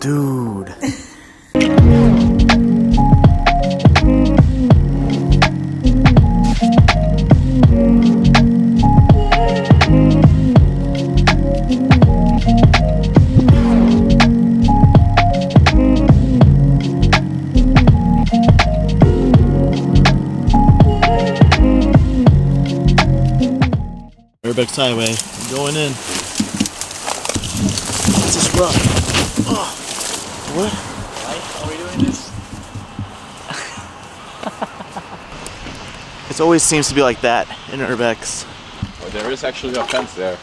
Dude. Urbex Highway, going in. This is rough. Oh, what? Why are we doing this? It always seems to be like that in Urbex. Well, there is actually a fence there.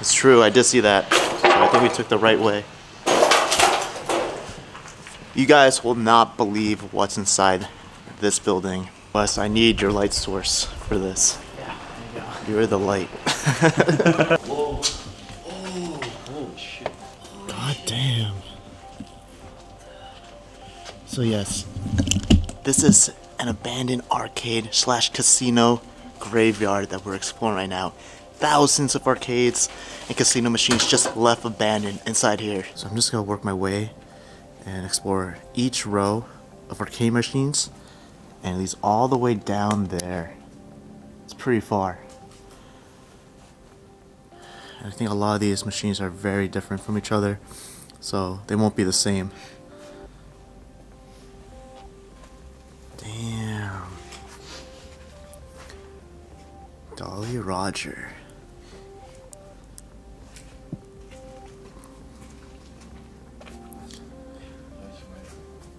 It's true, I did see that. So I think we took the right way. You guys will not believe what's inside this building. Wes, I need your light source for this. Yeah, there you go. You're the light. So yes, this is an abandoned arcade slash casino graveyard that we're exploring right now. Thousands of arcades and casino machines just left abandoned inside here. So I'm just gonna work my way and explore each row of arcade machines and it leads all the way down there. It's pretty far. And I think a lot of these machines are very different from each other, so they won't be the same. Dolly Roger.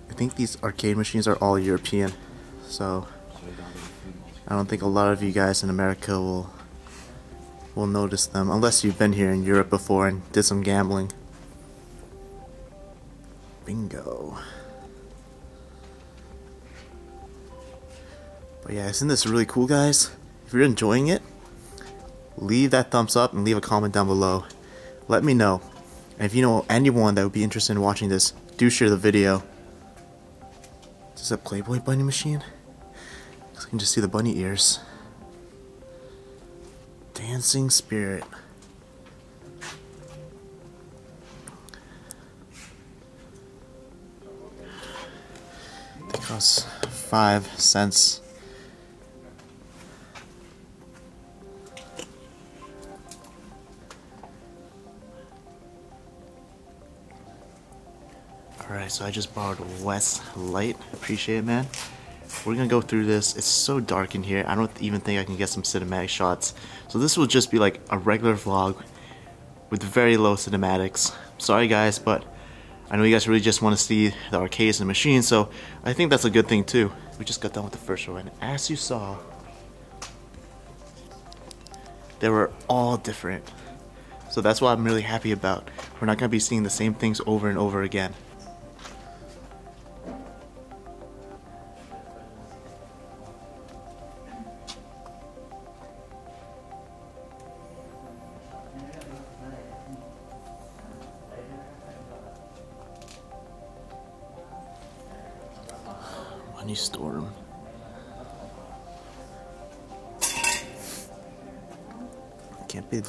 I think these arcade machines are all European, so I don't think a lot of you guys in America will will notice them unless you've been here in Europe before and did some gambling. Bingo. But yeah, isn't this really cool, guys? If you're enjoying it, leave that thumbs up and leave a comment down below. Let me know. And if you know anyone that would be interested in watching this, do share the video. Is this a Playboy bunny machine? I can just see the bunny ears. Dancing Spirit. They cost five cents. Alright, so I just borrowed Wes Light. Appreciate it, man. We're gonna go through this. It's so dark in here. I don't even think I can get some cinematic shots. So this will just be like a regular vlog with very low cinematics. Sorry guys, but I know you guys really just want to see the arcades and the machines, so I think that's a good thing too. We just got done with the first one. as you saw, they were all different. So that's what I'm really happy about. We're not gonna be seeing the same things over and over again.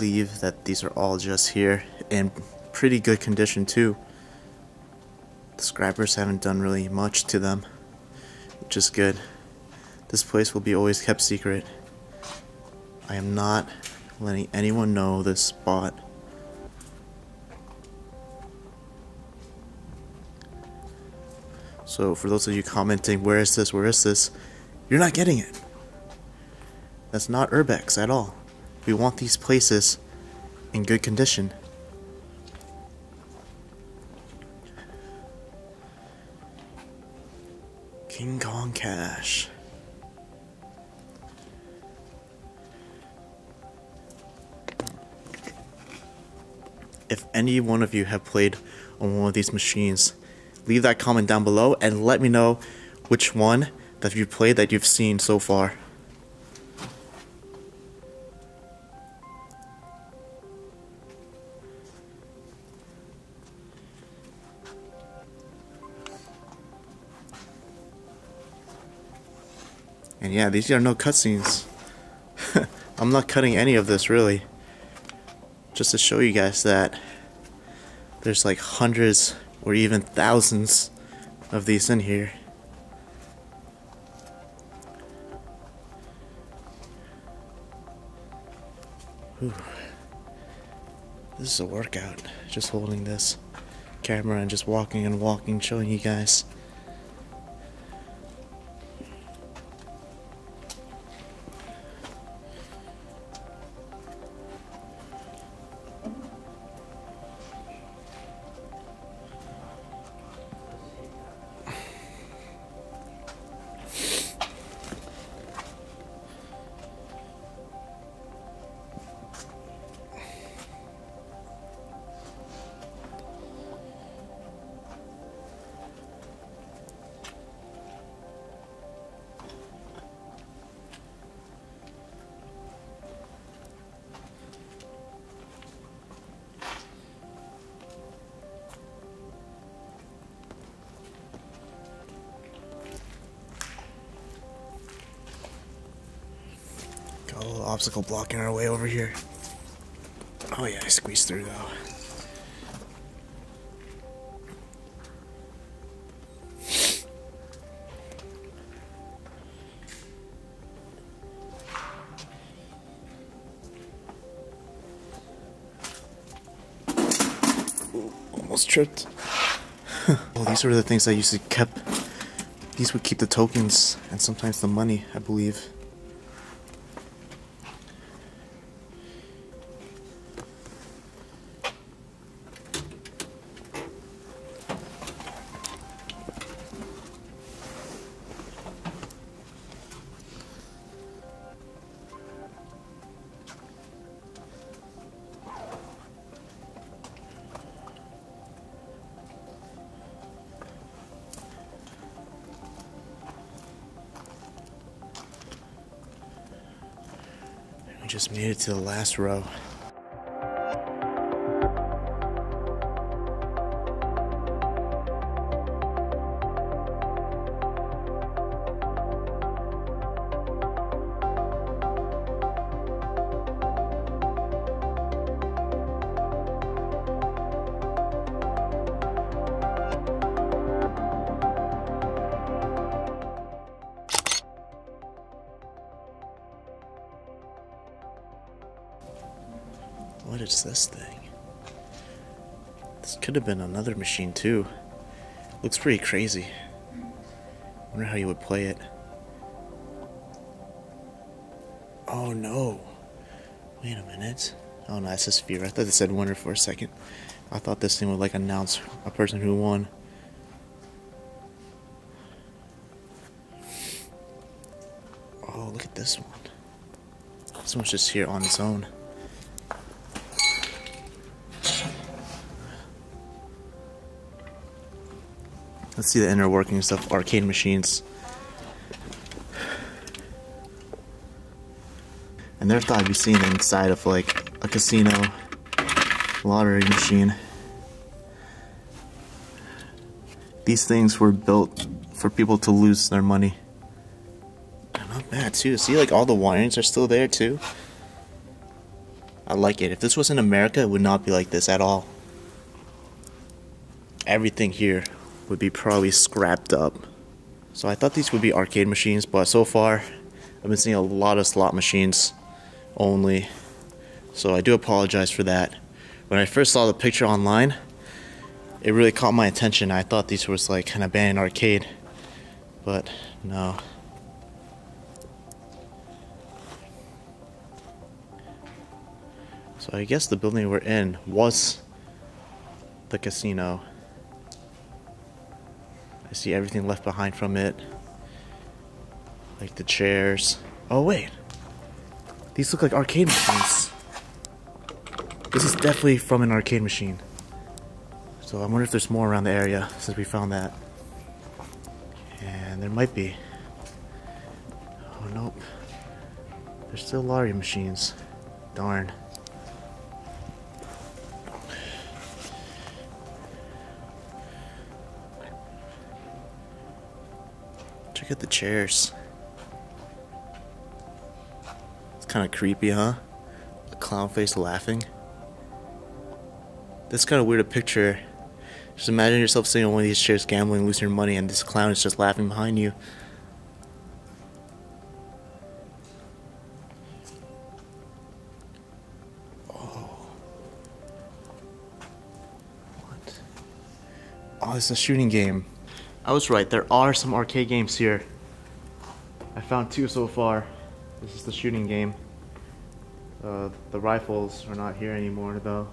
Believe that these are all just here in pretty good condition too. The scrappers haven't done really much to them, which is good. This place will be always kept secret. I am not letting anyone know this spot. So for those of you commenting, where is this, where is this, you're not getting it. That's not Urbex at all. We want these places in good condition. King Kong Cash. If any one of you have played on one of these machines, leave that comment down below and let me know which one that you've played that you've seen so far. Yeah, these are no cutscenes. I'm not cutting any of this really. Just to show you guys that There's like hundreds or even thousands of these in here. Whew. This is a workout, just holding this camera and just walking and walking, showing you guys. Got a little obstacle blocking our way over here. Oh yeah, I squeezed through though. Almost tripped. well, these were the things I used to keep. These would keep the tokens and sometimes the money, I believe. Just made it to the last row. This thing? This could have been another machine too. Looks pretty crazy. Wonder how you would play it. Oh no. Wait a minute. Oh no, that's a sphere. I thought it said winner for a second. I thought this thing would like announce a person who won. Oh, look at this one. This one's just here on its own. Let's see the inner workings of arcade machines. I never thought I'd be seeing the inside of like a casino lottery machine. These things were built for people to lose their money. Not bad too. See like all the wirings are still there too. I like it. If this was in America, it would not be like this at all. Everything here would be probably scrapped up. So I thought these would be arcade machines, but so far I've been seeing a lot of slot machines only. So I do apologize for that. When I first saw the picture online, it really caught my attention. I thought these was like an abandoned arcade, but no. So I guess the building we're in was the casino. I see everything left behind from it. Like the chairs. Oh wait. These look like arcade machines. This is definitely from an arcade machine. So I wonder if there's more around the area since we found that. And there might be. Oh nope. There's still lottery machines. Darn. Check out the chairs. It's kind of creepy, huh? A clown face laughing. That's kind of weird a picture. Just imagine yourself sitting on one of these chairs gambling, losing your money, and this clown is just laughing behind you. Oh. What? Oh, it's a shooting game. I was right, there are some arcade games here. I found two so far. This is the shooting game. Uh, the rifles are not here anymore though.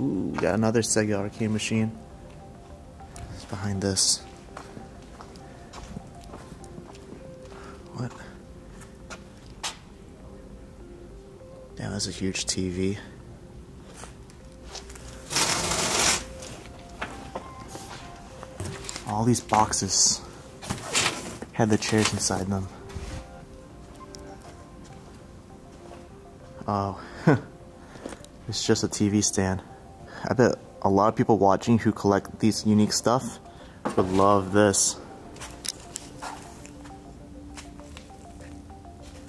Ooh, got another Sega arcade machine. It's behind this. That's a huge TV. All these boxes had the chairs inside them. Oh, it's just a TV stand. I bet a lot of people watching who collect these unique stuff would love this.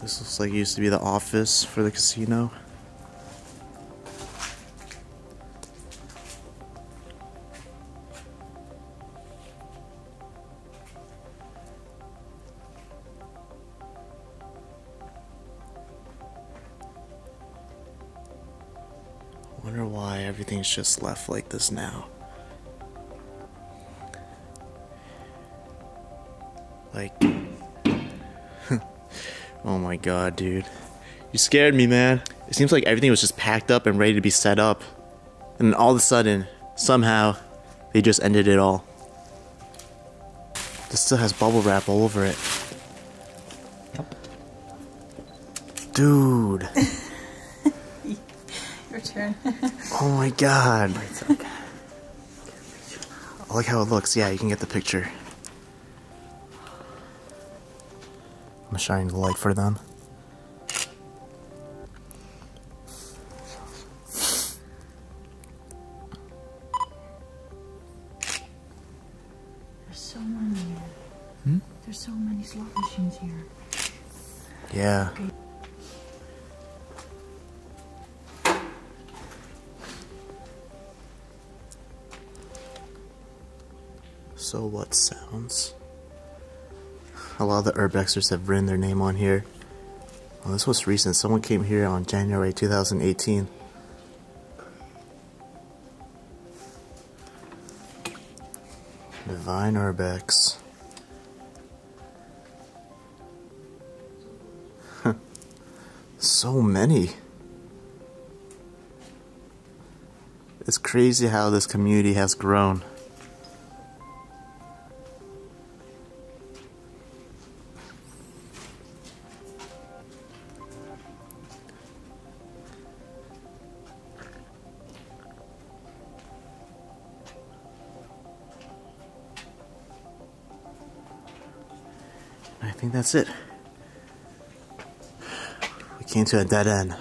This looks like it used to be the office for the casino. Just left like this now. Like, oh my god, dude. You scared me, man. It seems like everything was just packed up and ready to be set up. And then all of a sudden, somehow, they just ended it all. This still has bubble wrap all over it. Yep. Dude. Turn. Oh my god. Oh, I like how it looks. Yeah, you can get the picture. I'm shining the light for them. There's so many here. There's so many slot machines here. Yeah. So what sounds? A lot of the urbexers have written their name on here. Well, this was recent. Someone came here on January 2018. Divine Urbex. So many. It's crazy how this community has grown. I think that's it. We came to a dead end.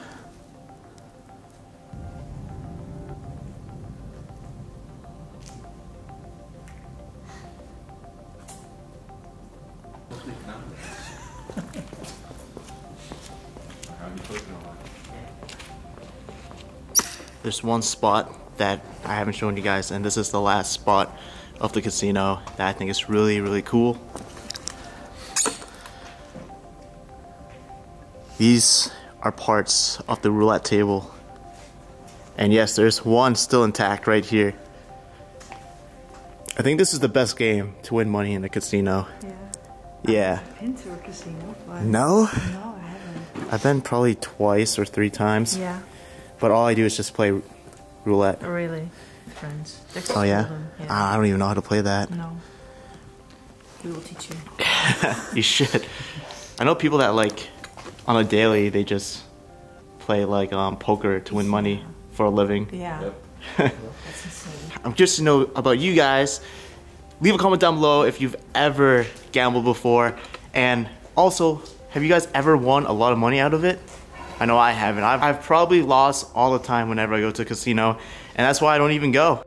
There's one spot that I haven't shown you guys, and this is the last spot of the casino that I think is really, really cool. These are parts of the roulette table. And yes, there's one still intact right here. I think this is the best game to win money in a casino. Yeah. Yeah. I've been to a casino, but No? no, I haven't. I've been probably twice or three times. Yeah, But all I do is just play roulette. really, friends. Oh yeah? them, Ah, I don't even know how to play that. No. We will teach you. You should. I know people that like on a daily they just play like um, poker to win money for a living. Yeah. Yep. That's insane. I'm curious to know about you guys. Leave a comment down below if you've ever gambled before, and also, have you guys ever won a lot of money out of it? I know I haven't. I've, I've probably lost all the time whenever I go to a casino, and that's why I don't even go.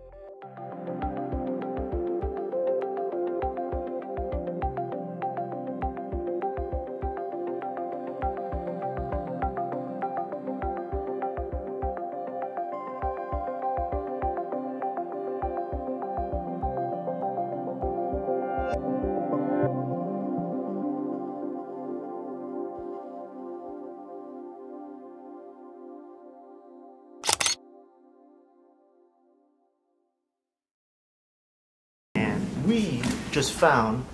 Just found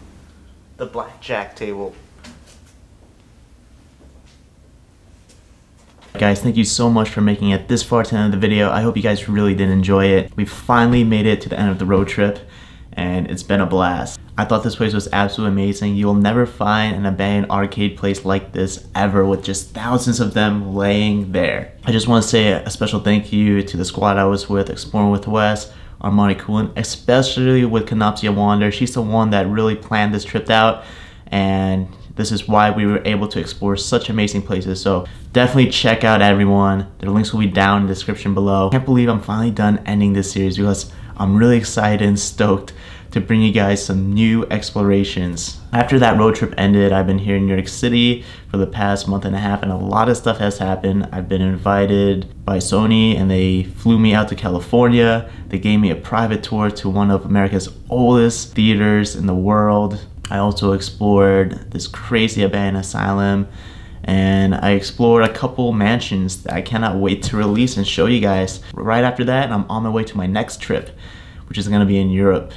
the blackjack table. Guys, thank you so much for making it this far to the end of the video. I hope you guys really did enjoy it. We finally made it to the end of the road trip and it's been a blast. I thought this place was absolutely amazing. You'll never find an abandoned arcade place like this ever with just thousands of them laying there. I just want to say a special thank you to the squad I was with, Exploring with Wes, Armani Coolen, especially with Kenopsia Wander. She's the one that really planned this trip out and this is why we were able to explore such amazing places. So definitely check out everyone. The links will be down in the description below. Can't believe I'm finally done ending this series because I'm really excited and stoked to bring you guys some new explorations. After that road trip ended, I've been here in New York City for the past month and a half and a lot of stuff has happened. I've been invited by Sony and they flew me out to California. They gave me a private tour to one of America's oldest theaters in the world. I also explored this crazy abandoned asylum and I explored a couple mansions that I cannot wait to release and show you guys. Right after that, I'm on my way to my next trip, which is gonna be in Europe.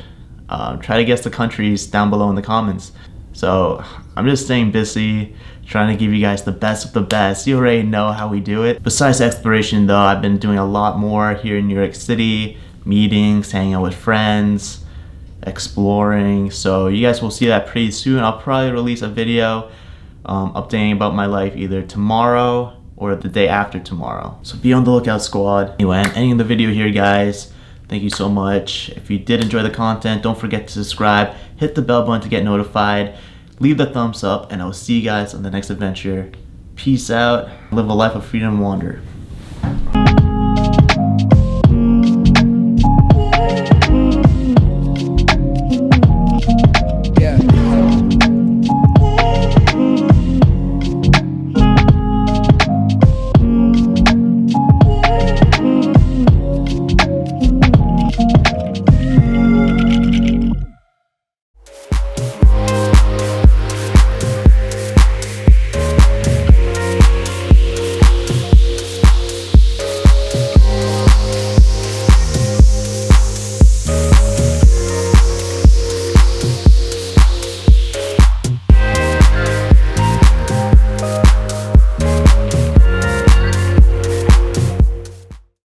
Uh, try to guess the countries down below in the comments. So I'm just staying busy, trying to give you guys the best of the best. You already know how we do it. Besides exploration though, I've been doing a lot more here in New York City, meetings, hanging out with friends, exploring. So you guys will see that pretty soon. I'll probably release a video um, updating about my life either tomorrow or the day after tomorrow. So be on the lookout squad. Anyway, I'm ending the video here guys. Thank you so much. If you did enjoy the content, don't forget to subscribe, hit the bell button to get notified, leave the thumbs up, and I will see you guys on the next adventure. Peace out. Live a life of freedom and wonder.